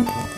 Okay.